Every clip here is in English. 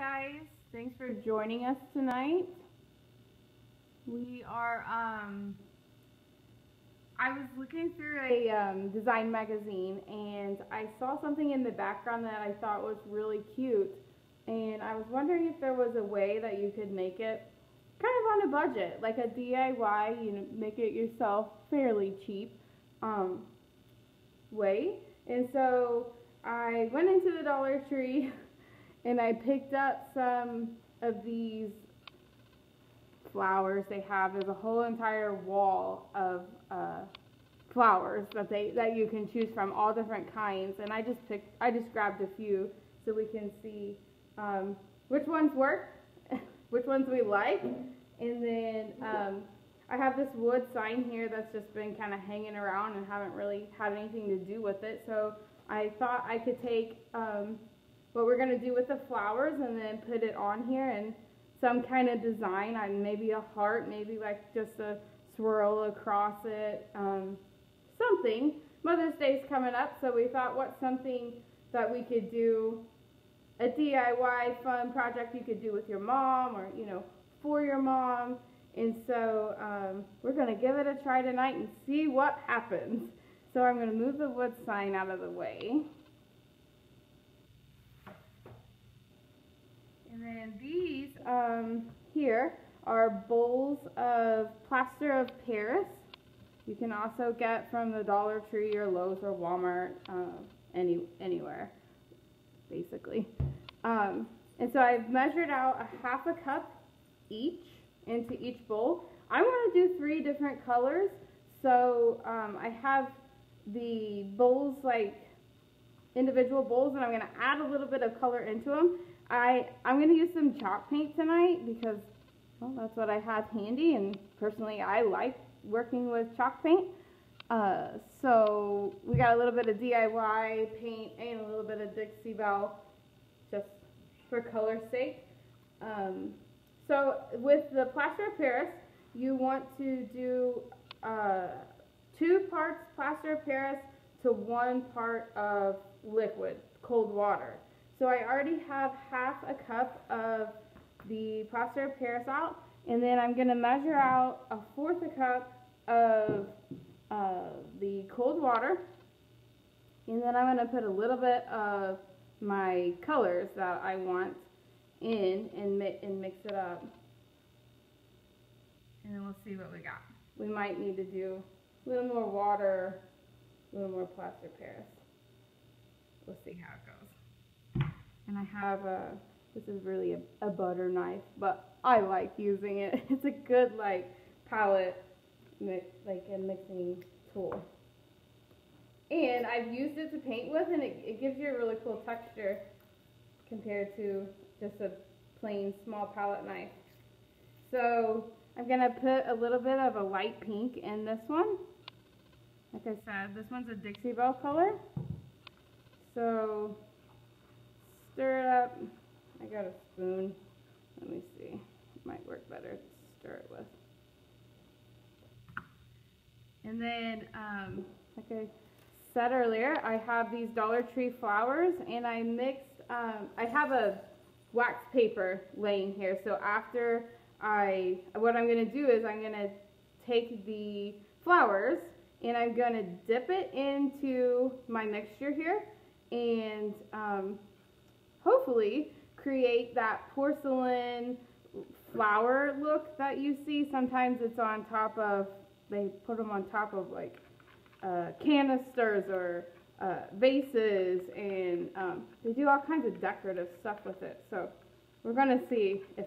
guys. Thanks for joining us tonight. We are, um, I was looking through a um, design magazine and I saw something in the background that I thought was really cute. And I was wondering if there was a way that you could make it kind of on a budget, like a DIY, you know, make it yourself fairly cheap um, way. And so I went into the Dollar Tree and I picked up some of these flowers they have. There's a whole entire wall of uh, flowers that they that you can choose from, all different kinds. And I just picked, I just grabbed a few so we can see um, which ones work, which ones we like, and then um, I have this wood sign here that's just been kind of hanging around and haven't really had anything to do with it. So I thought I could take um, what we're going to do with the flowers and then put it on here and some kind of design on maybe a heart, maybe like just a swirl across it, um, something. Mother's Day's coming up, so we thought what's something that we could do, a DIY fun project you could do with your mom or, you know, for your mom. And so um, we're going to give it a try tonight and see what happens. So I'm going to move the wood sign out of the way. And then these um, here are bowls of plaster of Paris. You can also get from the Dollar Tree or Lowe's or Walmart, uh, any anywhere, basically. Um, and so I've measured out a half a cup each into each bowl. I want to do three different colors, so um, I have the bowls like individual bowls, and I'm going to add a little bit of color into them. I, I'm going to use some chalk paint tonight because, well, that's what I have handy, and personally I like working with chalk paint. Uh, so we got a little bit of DIY paint and a little bit of Dixie Belle just for color's sake. Um, so with the plaster of Paris, you want to do uh, two parts plaster of Paris to one part of liquid, cold water. So I already have half a cup of the plaster of Paris out, and then I'm going to measure out a fourth a cup of uh, the cold water, and then I'm going to put a little bit of my colors that I want in and, mi and mix it up. And then we'll see what we got. We might need to do a little more water, a little more plaster Paris. We'll see how it goes. And I have a, this is really a, a butter knife, but I like using it. It's a good like palette, like a mixing tool. And I've used it to paint with and it, it gives you a really cool texture compared to just a plain small palette knife. So I'm going to put a little bit of a light pink in this one. Like I said, this one's a Dixie Belle color. So stir it up. I got a spoon. Let me see. It might work better to stir it with. And then, um, like I said earlier, I have these Dollar Tree flowers and I mixed, um, I have a wax paper laying here. So after I, what I'm going to do is I'm going to take the flowers and I'm going to dip it into my mixture here and um, hopefully create that porcelain flower look that you see. Sometimes it's on top of, they put them on top of like uh, canisters or uh, vases and um, they do all kinds of decorative stuff with it. So we're to see if,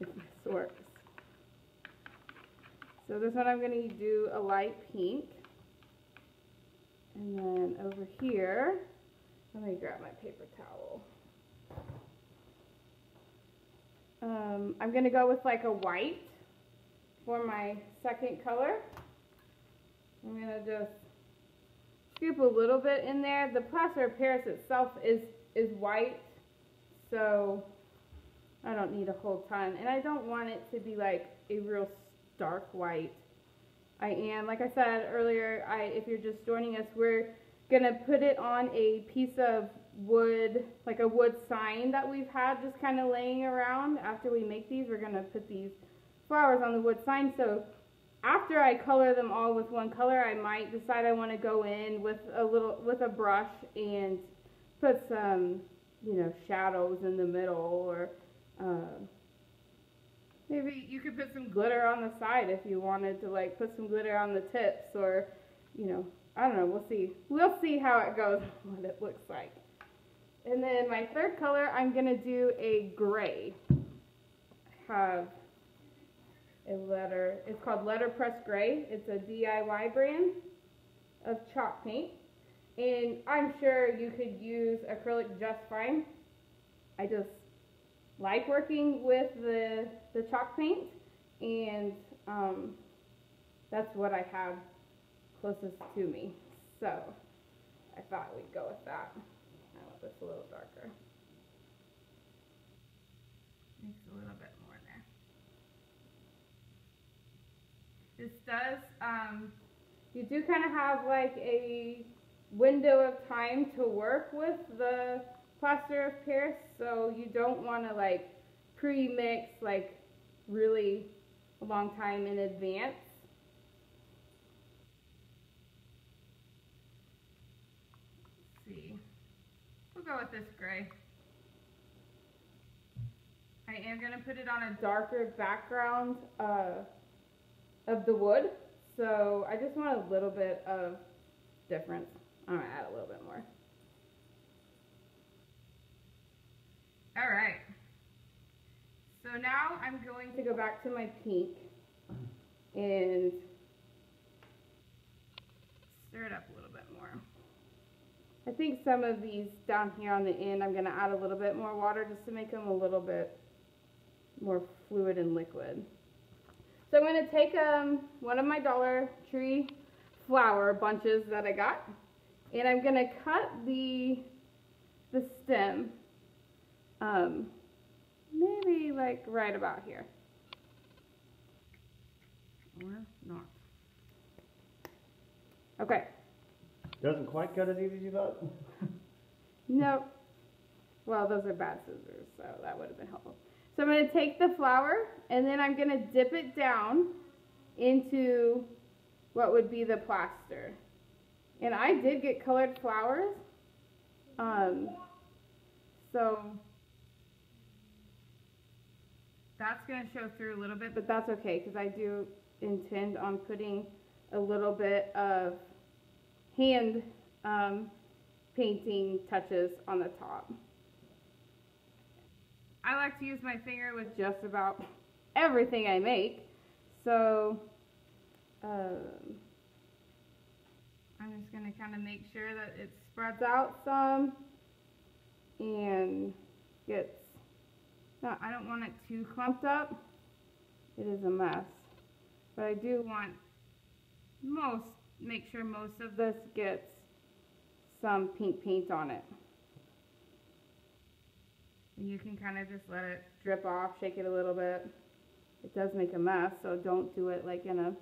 if this works. So this one I'm to do a light pink. And then over here, let me grab my paper towel. Um, I'm going to go with like a white for my second color. I'm going to just scoop a little bit in there. The plaster of Paris itself is, is white, so I don't need a whole ton. And I don't want it to be like a real stark white. I am, like I said earlier, I, if you're just joining us, we're going to put it on a piece of wood, like a wood sign that we've had just kind of laying around. After we make these, we're gonna put these flowers on the wood sign. So after I color them all with one color, I might decide I want to go in with a little, with a brush and put some, you know, shadows in the middle or, uh, maybe you could put some glitter on the side if you wanted to like put some glitter on the tips or, you know, I don't know, we'll see. We'll see how it goes, what it looks like. And then my third color, I'm going to do a gray. I have a letter, it's called Letterpress Gray. It's a DIY brand of chalk paint. And I'm sure you could use acrylic just fine. I just like working with the, the chalk paint and um, that's what I have closest to me. So I thought we'd go with that. I want this a little darker. Makes a little bit more there. This does, um, you do kind of have like a window of time to work with the plaster of Paris, so you don't want to like pre-mix like really a long time in advance. We'll go with this gray. I am going to put it on a darker background uh, of the wood. So I just want a little bit of difference. I'm going to add a little bit more. All right. So now I'm going to go back to my pink and stir it up a little bit more. I think some of these down here on the end, I'm going to add a little bit more water just to make them a little bit more fluid and liquid. So I'm going to take um, one of my Dollar Tree flower bunches that I got, and I'm going to cut the, the stem um, maybe like right about here. Or not. Okay. Doesn't quite cut as easy as you thought? nope. Well, those are bad scissors, so that would have been helpful. So I'm going to take the flower, and then I'm going to dip it down into what would be the plaster. And I did get colored flowers. Um, so that's going to show through a little bit, but that's okay because I do intend on putting a little bit of hand um, painting touches on the top. I like to use my finger with just about everything I make. So um, I'm just going to kind of make sure that it spreads out some and gets, no, I don't want it too clumped up. It is a mess. But I do want most make sure most of this gets some pink paint on it. And you can kind of just let it drip off, shake it a little bit. It does make a mess, so don't do it like in a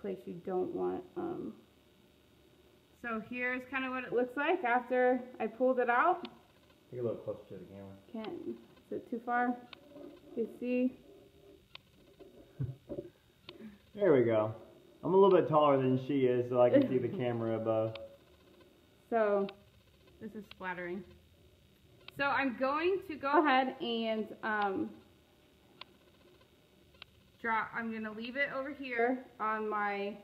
place you don't want. Um, so here's kind of what it looks like after I pulled it out. Take a little closer to the camera. Can't, is it too far? You see? there we go. I'm a little bit taller than she is, so I can see the camera above. So, this is flattering. So I'm going to go ahead and um, draw, I'm going to leave it over here on my,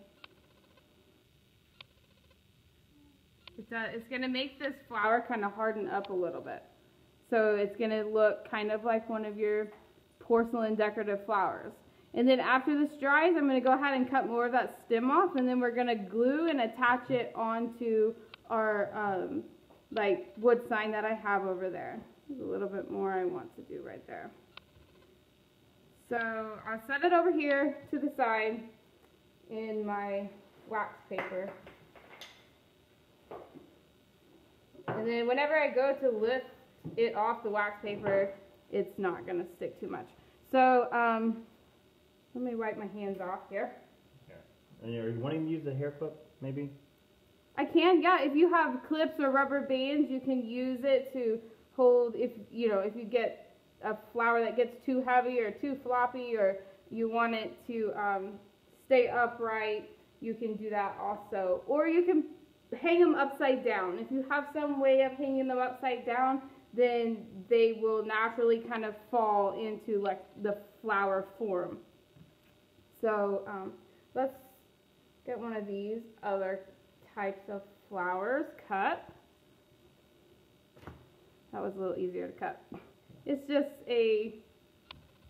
it's, uh, it's going to make this flower kind of harden up a little bit. So it's going to look kind of like one of your porcelain decorative flowers. And then after this dries, I'm going to go ahead and cut more of that stem off, and then we're going to glue and attach it onto our um, like wood sign that I have over there. There's a little bit more I want to do right there. So I'll set it over here to the side in my wax paper. And then whenever I go to lift it off the wax paper, it's not going to stick too much. So um, let me wipe my hands off here. Yeah. And you're wanting to use the hair clip, maybe? I can, yeah. If you have clips or rubber bands, you can use it to hold. If you know, if you get a flower that gets too heavy or too floppy, or you want it to um, stay upright, you can do that also. Or you can hang them upside down. If you have some way of hanging them upside down, then they will naturally kind of fall into like the flower form. So um, let's get one of these other types of flowers cut. That was a little easier to cut. It's just a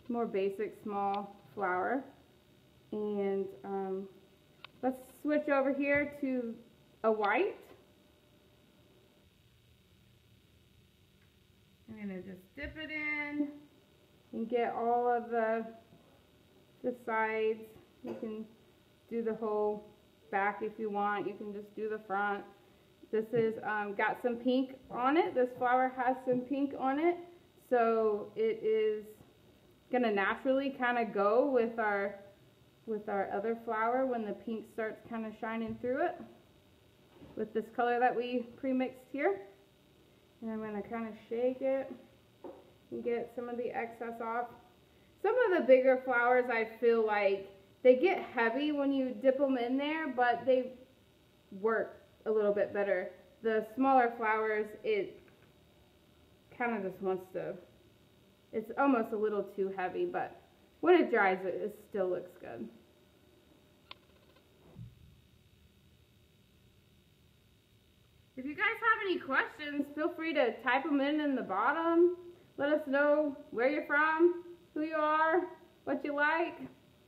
more basic small flower. And um, let's switch over here to a white. I'm to just dip it in and get all of the, the sides. You can do the whole back if you want. You can just do the front. This is um, got some pink on it. This flower has some pink on it. So it is going to naturally kind of go with our with our other flower when the pink starts kind of shining through it with this color that we pre-mixed here. And I'm going to kind of shake it and get some of the excess off. Some of the bigger flowers I feel like they get heavy when you dip them in there, but they work a little bit better. The smaller flowers, it kind of just wants to, it's almost a little too heavy, but when it dries, it, it still looks good. If you guys have any questions, feel free to type them in in the bottom. Let us know where you're from, who you are, what you like.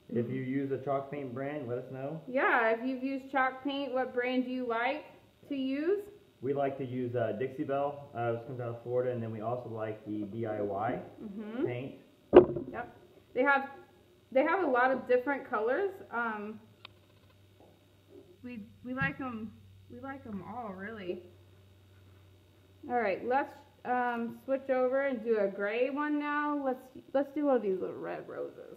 If you use a chalk paint brand, let us know. Yeah, if you've used chalk paint, what brand do you like to use? We like to use uh, Dixie Belle. Uh, this comes out of Florida, and then we also like the DIY Mhm. paint. Yep. They have they have a lot of different colors. Um, we we like them we like them all really. All right, let's um, switch over and do a gray one now. Let's let's do one of these little red roses.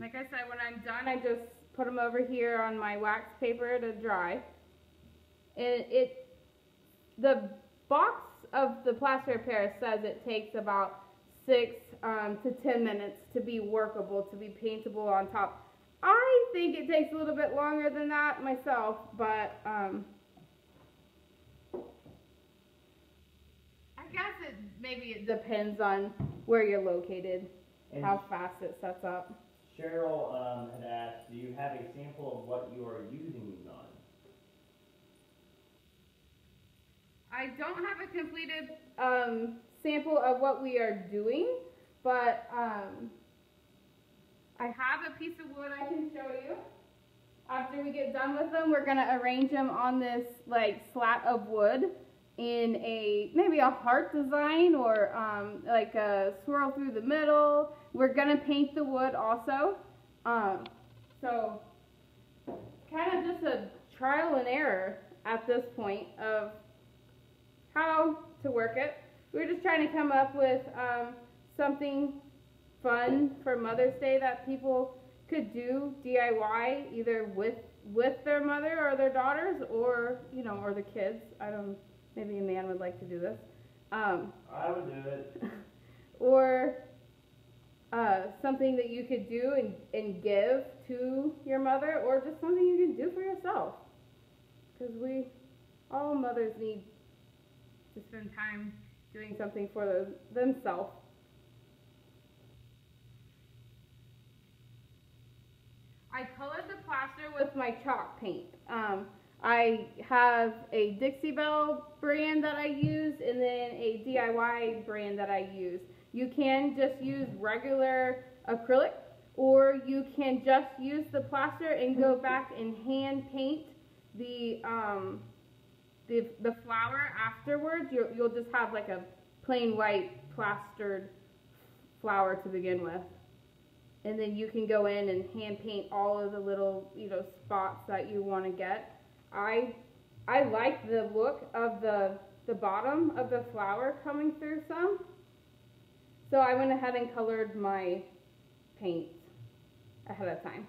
Like I said, when I'm done, I just put them over here on my wax paper to dry. And it, the box of the plaster of Paris says it takes about six um, to ten minutes to be workable, to be paintable on top. I think it takes a little bit longer than that myself, but um, I guess it maybe it depends on where you're located, And how fast it sets up. Cheryl um, had asked, do you have a sample of what you are using these on? I don't have a completed um, sample of what we are doing, but um, I have a piece of wood I can show you. After we get done with them, we're gonna arrange them on this like slat of wood in a maybe a heart design or um, like a swirl through the middle. We're gonna paint the wood also. Um, so kind of just a trial and error at this point of how to work it. We were just trying to come up with um, something fun for Mother's Day that people could do DIY either with with their mother or their daughters or you know or the kids. I don't maybe a man would like to do this. Um, I would do it. or uh, something that you could do and, and give to your mother, or just something you can do for yourself. Because we, all mothers need to spend time doing something for the, themselves. I colored the plaster with my chalk paint. Um, I have a Dixie Belle brand that I use and then a DIY brand that I use. You can just use regular acrylic or you can just use the plaster and go back and hand paint the um, the, the flower afterwards. You'll, you'll just have like a plain white plastered flower to begin with. And then you can go in and hand paint all of the little, you know, spots that you want to get. I I like the look of the the bottom of the flower coming through some. So I went ahead and colored my paint ahead of time.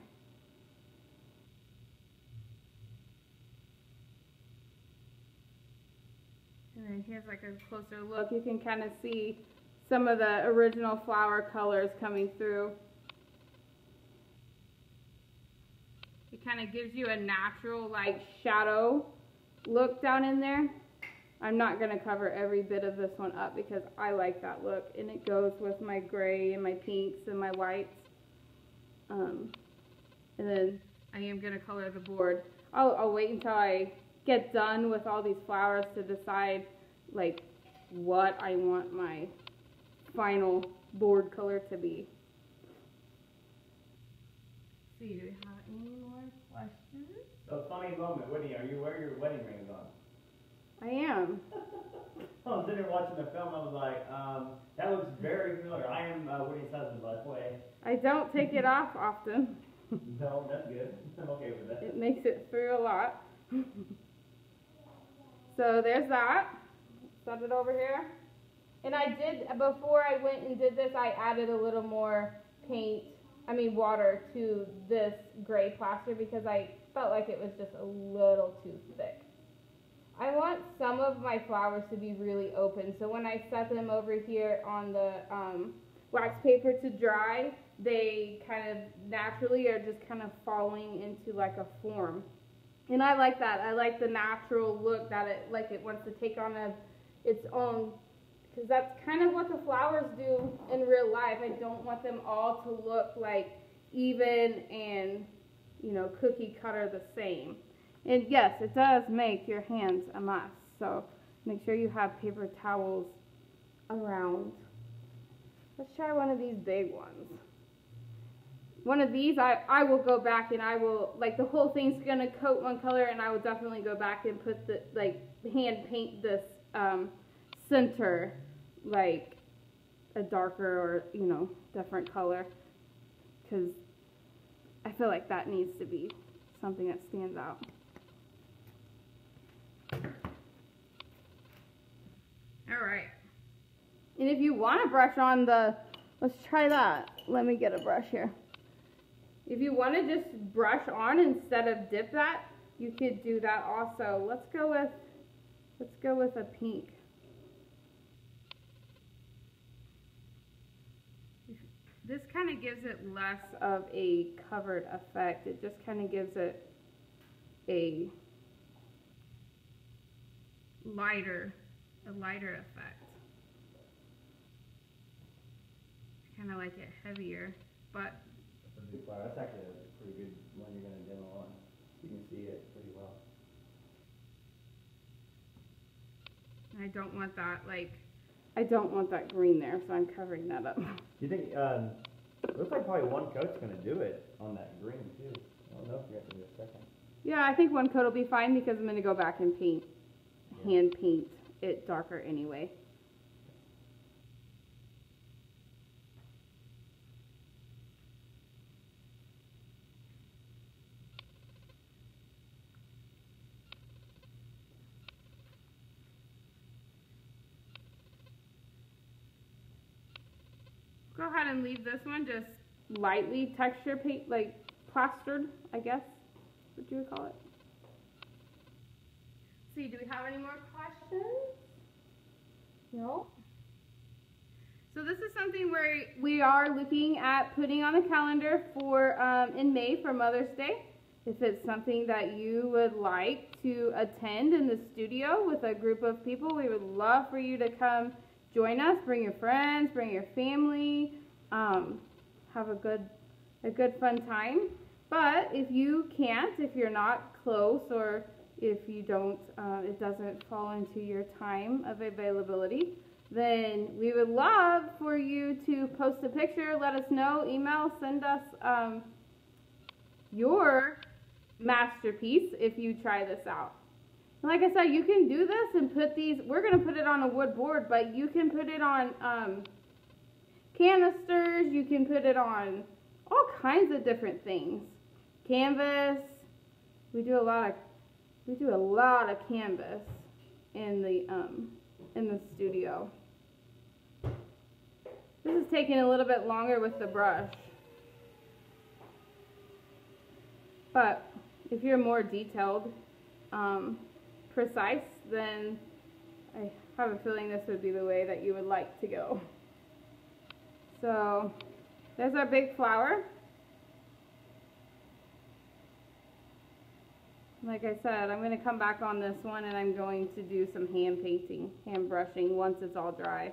Then here's like a closer look. You can kind of see some of the original flower colors coming through. It kind of gives you a natural like shadow look down in there. I'm not going to cover every bit of this one up because I like that look and it goes with my gray and my pinks and my whites. Um, and then I am going to color the board. I'll, I'll wait until I get done with all these flowers to decide like what I want my final board color to be. See, do we have any more questions? So funny moment, Whitney, are you wearing your wedding rings on? I am. I was sitting there watching the film, I was like, um, that looks very familiar. I am uh, Whitney's husband, by the way. I don't take it off often. no, that's good. I'm okay with that. It makes it through a lot. so there's that. Set it over here. And I did, before I went and did this, I added a little more paint, I mean water, to this gray plaster because I felt like it was just a little too thick. I want some of my flowers to be really open, so when I set them over here on the um, wax paper to dry, they kind of naturally are just kind of falling into like a form. And I like that. I like the natural look that it, like it wants to take on a, its own because that's kind of what the flowers do in real life. I don't want them all to look like even and, you know, cookie cutter the same. And yes, it does make your hands a mess. So make sure you have paper towels around. Let's try one of these big ones. One of these, I, I will go back and I will, like the whole thing's to coat one color and I will definitely go back and put the, like, hand paint this um, center like a darker or, you know, different color. Because I feel like that needs to be something that stands out. All right. And if you want to brush on the, let's try that. Let me get a brush here. If you want to just brush on instead of dip that, you could do that also. Let's go with, let's go with a pink. This kind of gives it less of a covered effect. It just kind of gives it a lighter, a lighter effect. I Kind of like it heavier, but. That's actually a pretty good one you're going to demo on. You can see it pretty well. I don't want that like I don't want that green there, so I'm covering that up. Do you think, um, it looks like probably one coat's gonna do it on that green too. I don't know if you have to do a second. Yeah, I think one coat will be fine because I'm gonna go back and paint, hand paint it darker anyway. And leave this one just lightly texture paint, like plastered, I guess, what you would call it. see, do we have any more questions? No? So this is something where we are looking at putting on the calendar for um, in May for Mother's Day. If it's something that you would like to attend in the studio with a group of people, we would love for you to come join us. Bring your friends, bring your family. Um, have a good, a good fun time. But if you can't, if you're not close, or if you don't, uh, it doesn't fall into your time of availability, then we would love for you to post a picture, let us know, email, send us um, your masterpiece if you try this out. Like I said, you can do this and put these, we're going to put it on a wood board, but you can put it on um, canisters, you can put it on all kinds of different things. Canvas, we do a lot of, we do a lot of canvas. in the um, in the studio. This is taking a little bit longer with the brush. But if you're more detailed, um, precise, then I have a feeling this would be the way that you would like to go. So there's our big flower. Like I said, I'm going to come back on this one and I'm going to do some hand painting, hand brushing once it's all dry.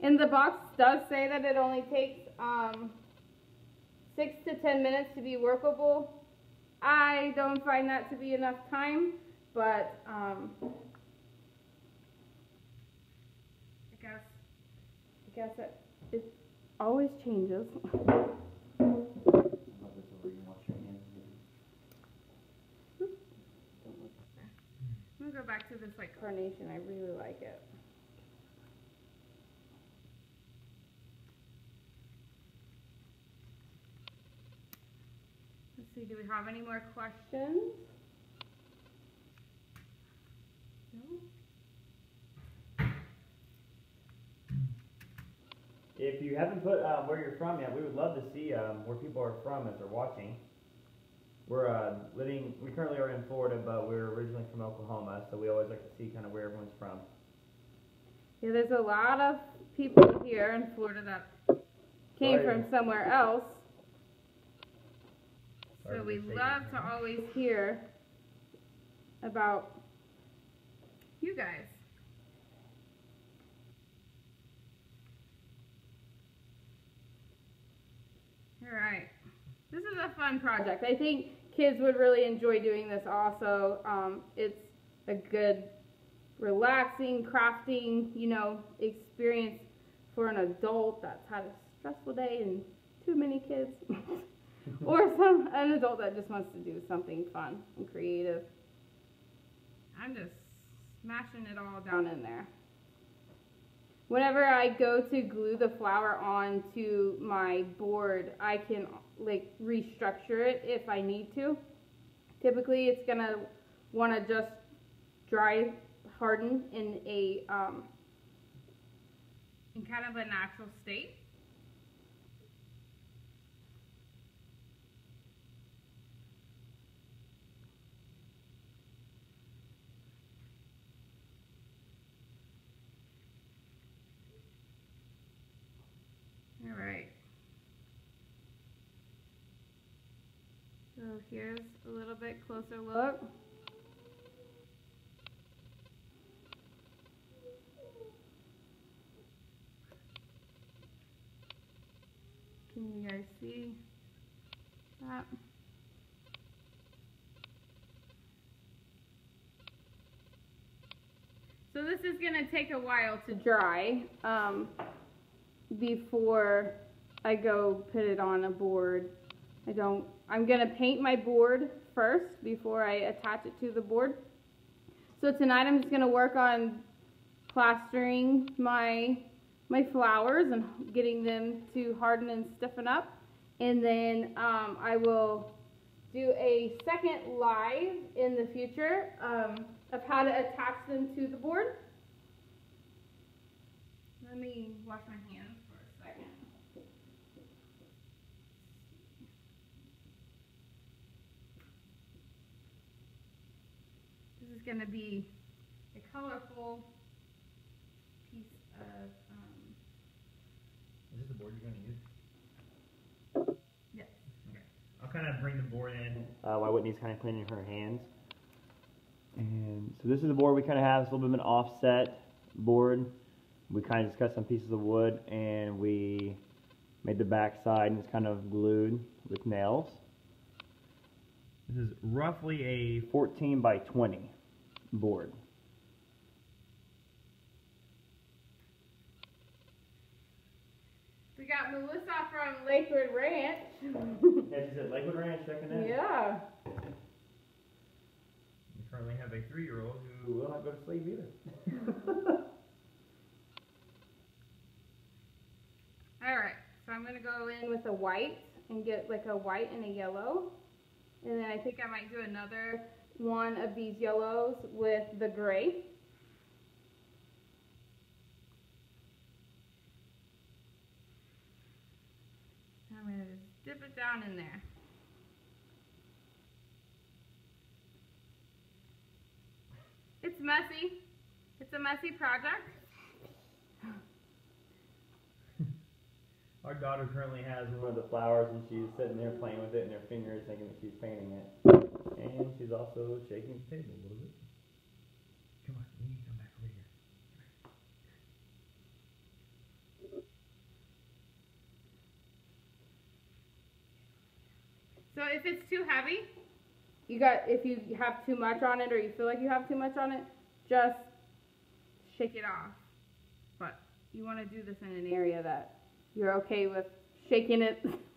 And the box does say that it only takes um, 6 to 10 minutes to be workable. I don't find that to be enough time, but um, I guess I guess it, always changes. I'm gonna go back to this like carnation. I really like it. Let's see, do we have any more questions? No? If you haven't put uh, where you're from yet, we would love to see um, where people are from as they're watching. We're uh, living, we currently are in Florida, but we're originally from Oklahoma, so we always like to see kind of where everyone's from. Yeah, there's a lot of people here in Florida that came from somewhere else. Sorry So we love to always hear about you guys. All right. This is a fun project. I think kids would really enjoy doing this also. Um, it's a good, relaxing, crafting, you know, experience for an adult that's had a stressful day and too many kids. or some an adult that just wants to do something fun and creative. I'm just smashing it all down in there. Whenever I go to glue the flower onto my board, I can like restructure it if I need to. Typically, it's gonna want to just dry harden in a um, in kind of a natural state. All right. So here's a little bit closer look. Can you guys see that? So this is gonna take a while to dry um, before I go put it on a board. I don't, I'm gonna paint my board first before I attach it to the board. So tonight I'm just gonna work on plastering my my flowers and getting them to harden and stiffen up. And then um, I will do a second live in the future um, of how to attach them to the board. Let me wash my hands for a second. This is going to be a colorful piece of, um, Is this the board you're going to use? yes. Okay. I'll kind of bring the board in uh, while Whitney's kind of cleaning her hands. And so this is the board we kind of have. It's a little bit of an offset board. We kind of just cut some pieces of wood and we made the back side and it's kind of glued with nails. This is roughly a 14 by 20 board. We got Melissa from Lakewood Ranch. Yeah, she's at Lakewood Ranch checking in. yeah. We currently have a three-year-old who will not go to sleep either. All right. So I'm gonna go in with a white and get like a white and a yellow, and then I think I might do another one of these yellows with the gray. I'm going to just dip it down in there. It's messy. It's a messy project. Our daughter currently has one of the flowers and she's sitting there playing with it in her fingers thinking that she's painting it. And she's also shaking the table a little bit. Come on, you need to come back over here. So if it's too heavy, you got if you have too much on it or you feel like you have too much on it, just shake it off. But you want to do this in an area that you're okay with shaking it.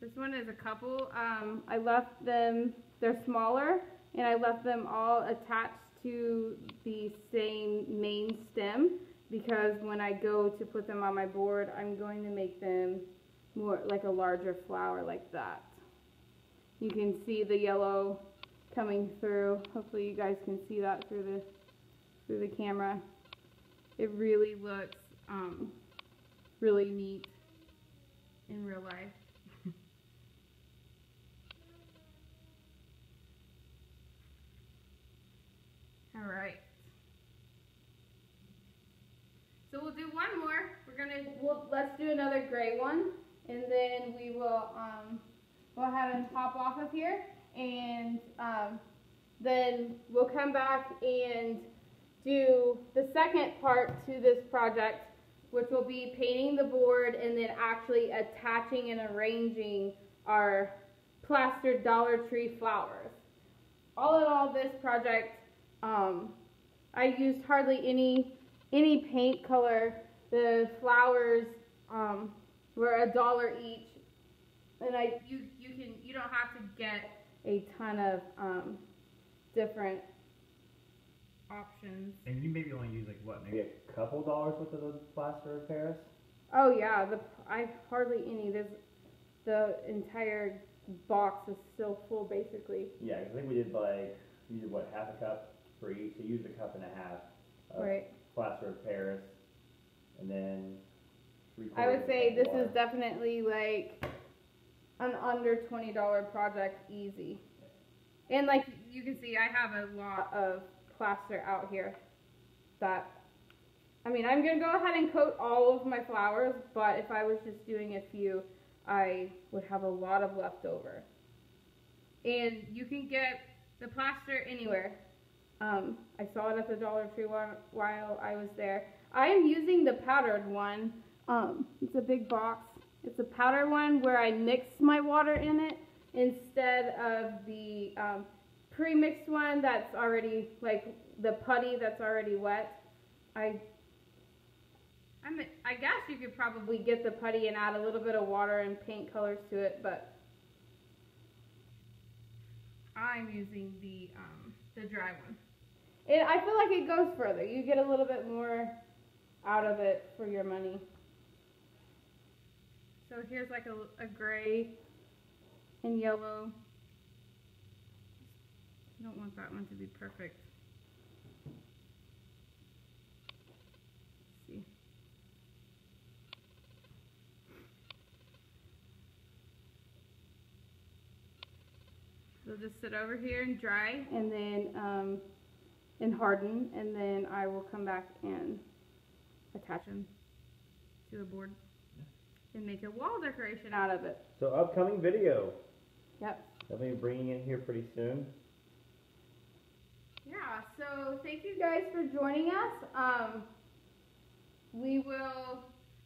this one is a couple. Um, I left them, they're smaller, and I left them all attached to the same main stem because when I go to put them on my board, I'm going to make them more like a larger flower like that. You can see the yellow coming through. Hopefully you guys can see that through the through the camera. It really looks um, really neat in real life. All right. So we'll do one more. We're gonna we'll, let's do another gray one, and then we will um, ahead and pop off of here and um, then we'll come back and do the second part to this project, which will be painting the board and then actually attaching and arranging our plastered Dollar Tree flowers. All in all, this project, um, I used hardly any any paint color. The flowers um, were a dollar each, and I you you can you don't have to get a ton of um, different options. And you maybe only use like what, maybe a couple dollars worth of the plaster of Paris? Oh yeah, the I hardly any. This the entire box is still full basically. Yeah, I think we did like you did what half a cup for each. So you used a cup and a half of right. plaster of Paris, and then. I would say this water. is definitely like an under $20 project easy. And like you can see, I have a lot of plaster out here that, I mean, I'm going to go ahead and coat all of my flowers, but if I was just doing a few, I would have a lot of leftover. And you can get the plaster anywhere. Um, I saw it at the Dollar Tree while I was there. I am using the powdered one. Um, it's a big box it's a powder one where I mix my water in it instead of the um, pre-mixed one that's already like the putty that's already wet. I I mean, I guess you could probably get the putty and add a little bit of water and paint colors to it, but I'm using the um, the dry one. And I feel like it goes further. You get a little bit more out of it for your money. So here's like a, a gray and yellow. I don't want that one to be perfect. See. They'll just sit over here and dry and then um, and harden and then I will come back and attach them to the board and make a wall decoration out of it. So upcoming video. Yep. I'll be bringing it here pretty soon. Yeah, so thank you guys for joining us. Um, we will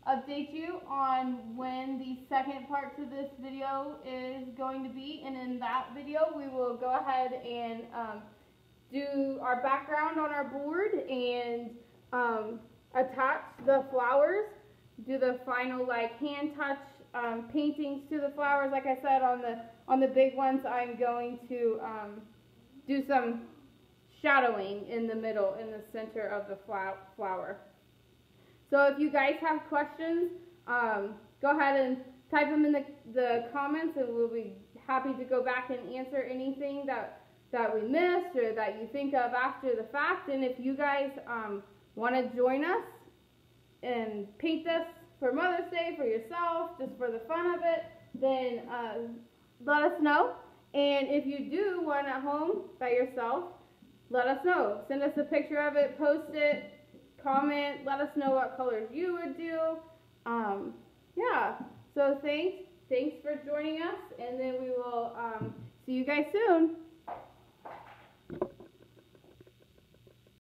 update you on when the second part to this video is going to be. And in that video, we will go ahead and um, do our background on our board and um, attach the flowers do the final like hand touch um, paintings to the flowers. Like I said, on the on the big ones, I'm going to um, do some shadowing in the middle, in the center of the flower. So if you guys have questions, um, go ahead and type them in the, the comments, and we'll be happy to go back and answer anything that that we missed or that you think of after the fact. And if you guys um, want to join us and paint this for Mother's Day for yourself, just for the fun of it, then uh, let us know. And if you do one at home by yourself, let us know. Send us a picture of it, post it, comment, let us know what colors you would do. Um, yeah, so thanks. Thanks for joining us, and then we will um, see you guys soon.